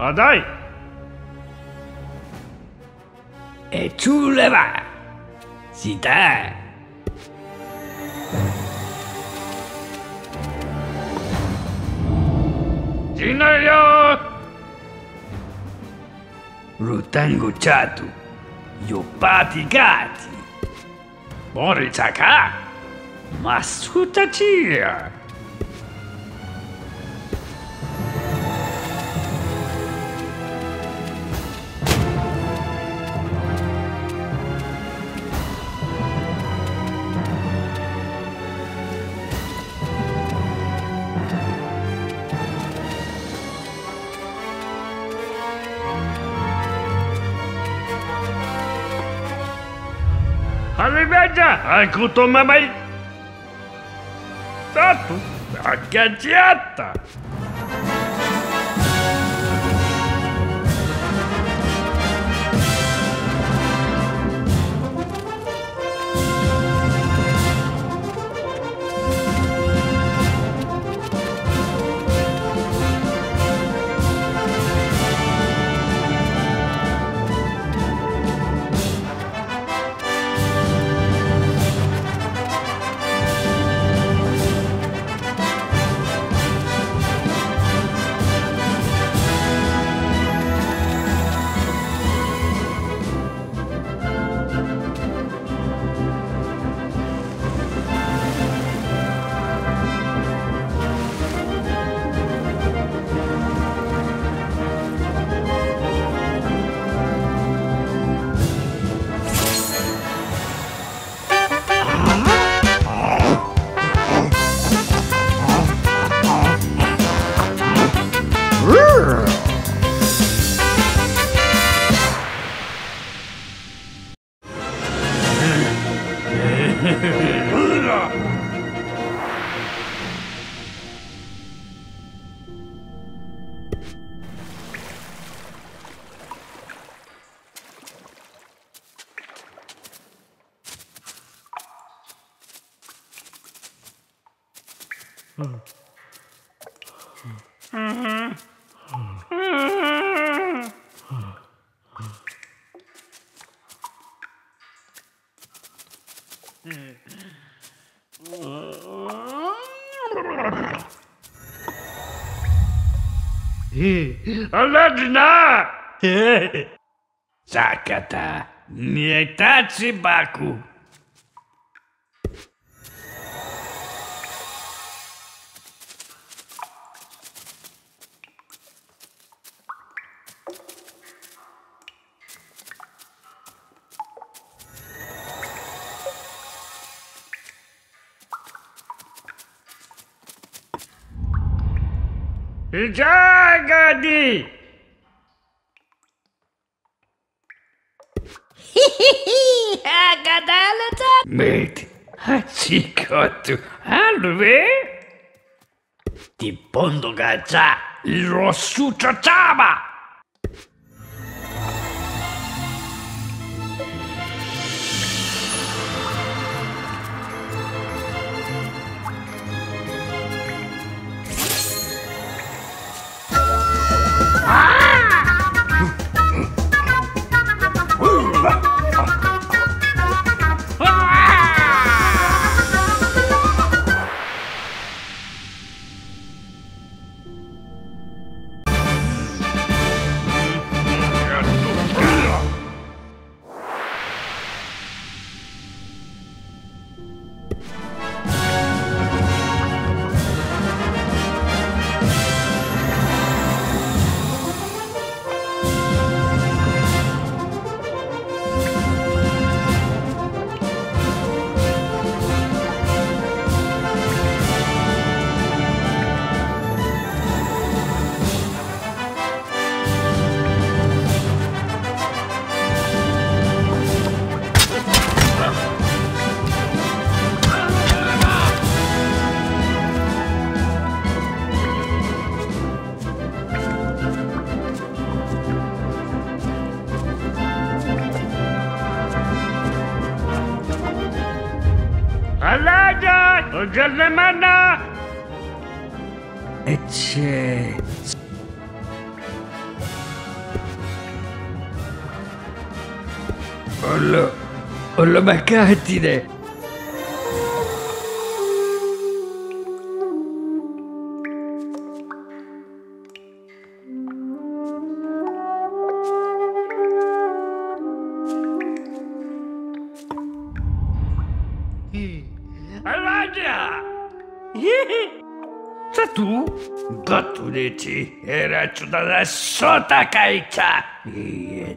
Adai! E tu le va! Si te! Gina Rutango chato! Yo pati gati! Bori chaka! Masuta tia! Arrivederci! Aicuto mamai! Tanto! Agganciata! Aladina! Sakata, nie tacy baku. Jagadi! Mate! Hachikotu! Alve! Ti pondo gacha! Rosu chachaba! Alaggia! Oggialemanna! E c'è... Ollo... Ollo macattine! Alagia! Să tu, bătuleții, era ciudat de sota ca aici! E!